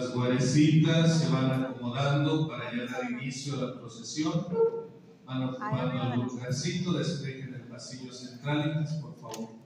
Florecitas se van acomodando para ya dar inicio a la procesión. Van ocupando el lugarcito, despejen el pasillo central, por favor.